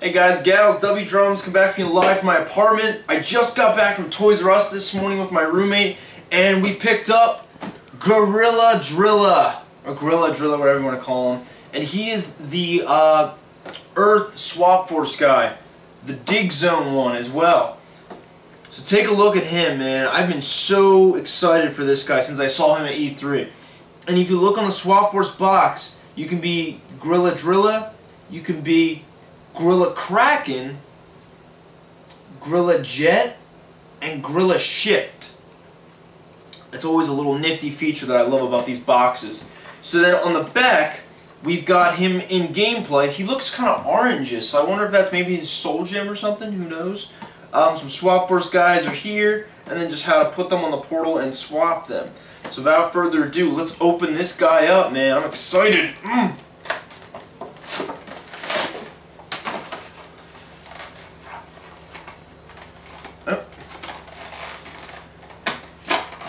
Hey guys, gals, W Drums, come back from you live from my apartment. I just got back from Toys R Us this morning with my roommate, and we picked up Grilla Drilla, or Gorilla Drilla, whatever you want to call him. And he is the uh, Earth Swap Force guy, the Dig Zone one as well. So take a look at him, man. I've been so excited for this guy since I saw him at E3. And if you look on the Swap Force box, you can be Gorilla Drilla, you can be Gorilla Kraken, Gorilla Jet, and Gorilla Shift. That's always a little nifty feature that I love about these boxes. So then on the back, we've got him in gameplay. He looks kind of orangish, so I wonder if that's maybe his soul gem or something, who knows. Um, some Swap Force guys are here, and then just how to put them on the portal and swap them. So without further ado, let's open this guy up, man. I'm excited. Mm.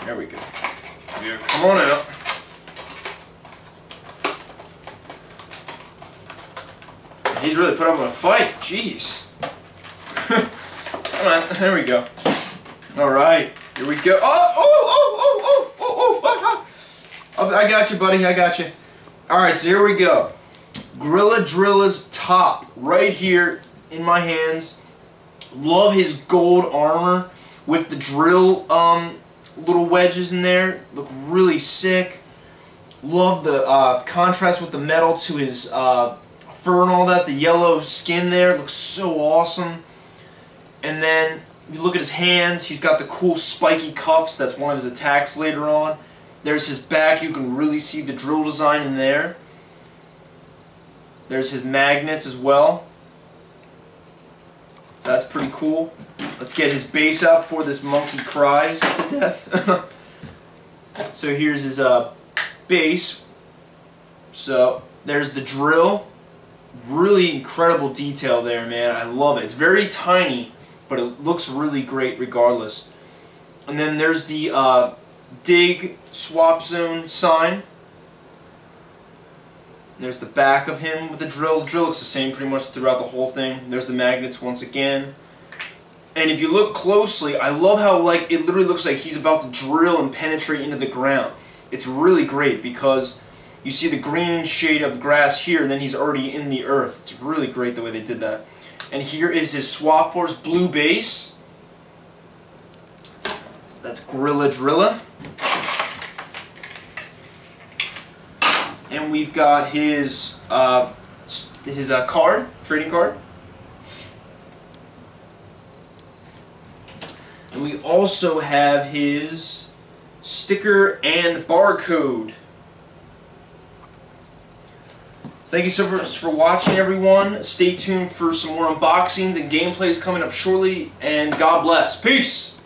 There we go. Yeah, come on out. He's really put up a fight. Jeez. come on, there we go. All right, here we go. Oh, oh, oh, oh, oh, oh, oh, oh, I got you, buddy. I got you. All right, so here we go. Gorilla Drilla's top right here in my hands. Love his gold armor with the drill um, little wedges in there. Look really sick. Love the uh, contrast with the metal to his uh, fur and all that. The yellow skin there looks so awesome. And then you look at his hands, he's got the cool spiky cuffs. That's one of his attacks later on. There's his back. You can really see the drill design in there. There's his magnets as well. So that's pretty cool. Let's get his base out before this monkey cries to death. so here's his uh, base. So there's the drill. Really incredible detail there, man. I love it. It's very tiny, but it looks really great regardless. And then there's the uh, dig swap zone sign. There's the back of him with the drill. The drill looks the same pretty much throughout the whole thing. There's the magnets once again. And if you look closely, I love how like it literally looks like he's about to drill and penetrate into the ground. It's really great because you see the green shade of grass here and then he's already in the earth. It's really great the way they did that. And here is his Swap Force blue base. That's Gorilla Drilla. And we've got his uh, his uh, card, trading card. And we also have his sticker and barcode. So thank you so much for watching, everyone. Stay tuned for some more unboxings and gameplays coming up shortly. And God bless. Peace!